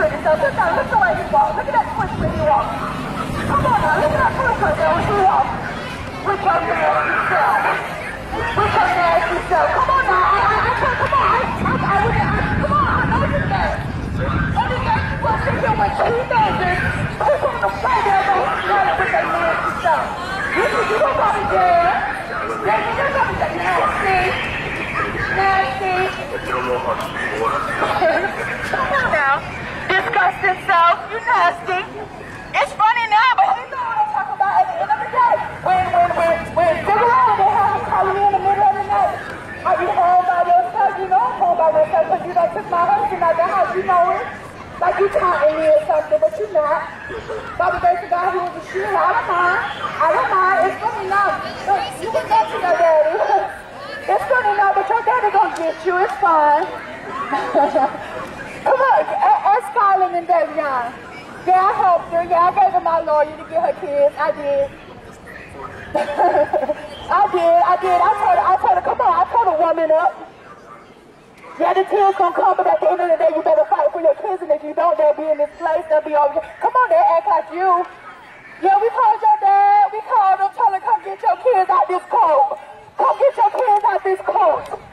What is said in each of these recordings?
pretty stuff. Look at look the way you walk. Look at that twist when you. Come on now, look that there when you walk. With your nasty. With your nasty self. Come on now. I, I, I can't, come on. I, I, I, I, I, come on. I know you're gay. Only gay people sit here with teenagers who's on the play there but who's running with their nasty stuff. You, you don't got me there. Yeah, you don't got me there. Nasty. Nasty. Come on now. Disgusting self. You nasty. It's funny now, but you know what I'm talking about at the end of the day. When, when, when, when Figueroa, they have to you in the middle of the night. Are you home by yourself? You know I'm home by myself because you done took my husband out the house. You know it. Like you taunting me or something, but you're not. By the grace of God, he was a shield. I don't mind. I don't mind. It's funny now. Look, you can go to your daddy. It's funny now, but your daddy gonna get you. It's fine. Come on, a- ask uh, uh, Colin and Davion. Yeah, I helped her. Yeah, I gave her my lawyer to get her kids. I did. I did. I did. I told her. I told her. Come on. I told her woman up. Yeah, the tears gonna come, but at the end of the day, you better fight for your kids, and if you don't, they'll be in this place. They'll be over here. Come on, they act like you. Yeah, we called your dad. We called him, told him come get your kids out this cold. Come get your kids out this cold.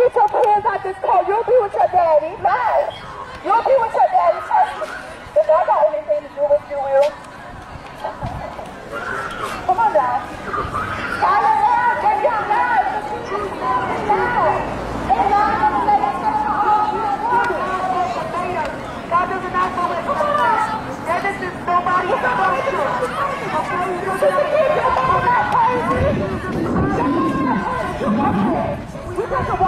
Get your kids out this cold. You'll be with your daddy. Lie. You'll be with your daddy. Trust me. If I got anything to do with you, will. Come on now. Follow now. Get your it. God ask for it. Come on. That is just nobody supposed to. Okay? We take a